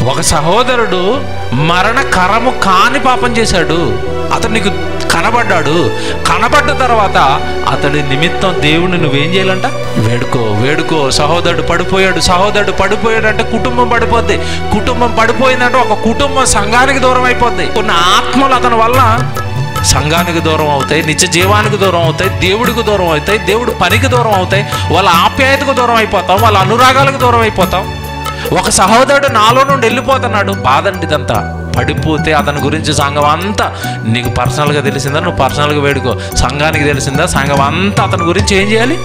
ఒక సహోదరుడు మరణకరము కాని పాపం చేశాడు. అతను నీకు కనబడ్డాడు. కనబడ్డ తర్వాత అతడి నిమిత్తం దేవుని నువ్వేం చేయాలంట? వేడుకో వేడుకో. సహోదరుడు పడిపోయాడు. సహోదరుడు పడిపోయాడు అంటే కుటుంబం పడిపోద్ది. కుటుంబం పడిపోయిందంటే ఒక కుటుంబం సంఘానికి దూరం అయిపోద్ది. కొన్ని ఆత్మలు అతని వల్ల సంఘానికి దూరం అవుతాయి నిత్య జీవానికి దూరం అవుతాయి దేవుడికి దూరం అవుతాయి దేవుడు పనికి దూరం అవుతాయి వాళ్ళ ఆప్యాయతకు దూరం అయిపోతాం వాళ్ళ అనురాగాలకు దూరం అయిపోతాం. ఒక సహోదరుడు నాలో నుండి వెళ్ళిపోతున్నాడు. బాధండి ఇదంతా పడిపోతే అతని గురించి సంఘం అంతా నీకు పర్సనల్గా తెలిసిందా? నువ్వు పర్సనల్గా వేడుకో. సంఘానికి తెలిసిందా? సంఘం అంతా అతని గురించి ఏం చేయాలి?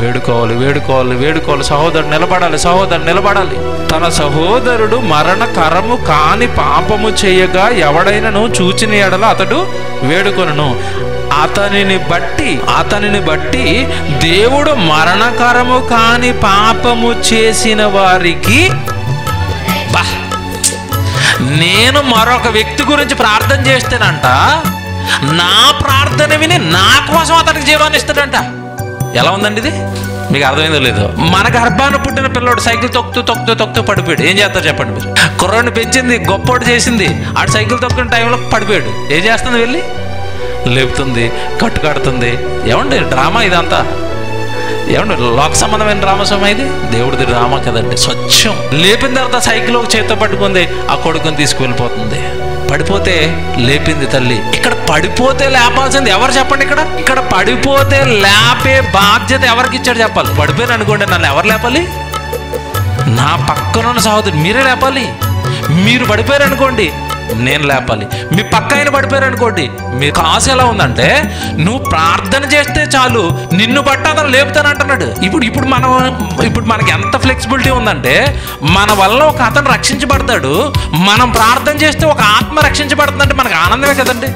వేడుకోవాలి వేడుకోవాలి వేడుకోవాలి. సహోదరుడు నిలబడాలి సహోదరుడు నిలబడాలి. తన సహోదరుడు మరణకరము కాని పాపము చేయగా ఎవడైనను చూచిన ఎడల అతడు వేడుకొనను. అతనిని బట్టి అతనిని బట్టి దేవుడు మరణకరము కాని పాపము చేసిన వారికి బా. నేను మరొక వ్యక్తి గురించి ప్రార్థన చేస్తేనంట నా ప్రార్థన విని నా కోసం అతనికి జీవాన్ని ఇస్తాడంట. ఎలా ఉందండి ఇది? మీకు అర్థమైందో లేదో. మన గర్భాన పుట్టిన పిల్లోడు సైకిల్ తొక్కుతూ తొక్కుతూ తొక్కుతూ పడిపోయాడు. ఏం చేస్తారు చెప్పండి మీరు. కుర్రాడిని పెంచింది గొప్పోడు చేసింది. ఆడు సైకిల్ తొక్కిన టైంలో పడిపోయాడు. ఏం చేస్తుంది వెళ్ళి? లేపుతుంది కట్టు కడుతుంది ఏమండి డ్రామా ఇదంతా? ఏమండి లోక సంబంధమైన డ్రామా సమయం ఇది? దేవుడిది డ్రామా కదండి స్వచ్ఛం. లేపిన తర్వాత సైకిల్ ఒక చేత్తో పట్టుకుంది ఆ కొడుకుని తీసుకువెళ్ళిపోతుంది. పడిపోతే లేపింది తల్లి. ఇక్కడ పడిపోతే లేపాల్సింది ఎవరు చెప్పండి ఇక్కడ? ఇక్కడ పడిపోతే లేపే బాధ్యత ఎవరికి ఇచ్చాడు చెప్పాలి? పడిపోయాను అనుకోండి నన్ను ఎవరు లేపాలి? నా పక్కనున్న సహోదరు మీరే లేపాలి. మీరు పడిపోయారు అనుకోండి నేను లేపాలి. మీ పక్క ఆయన పడిపోయారు అనుకోండి మీ ఆశ ఎలా ఉందంటే నువ్వు ప్రార్థన చేస్తే చాలు నిన్ను బట్టి అతను లేపుతానంటున్నాడు ఇప్పుడు ఇప్పుడు మనం ఇప్పుడు మనకి ఎంత ఫ్లెక్సిబిలిటీ ఉందంటే మన వల్ల ఒక అతను రక్షించబడతాడు మనం ప్రార్థన చేస్తే ఒక ఆత్మ రక్షించబడుతుందంటే మనకు ఆనందమే కదండి.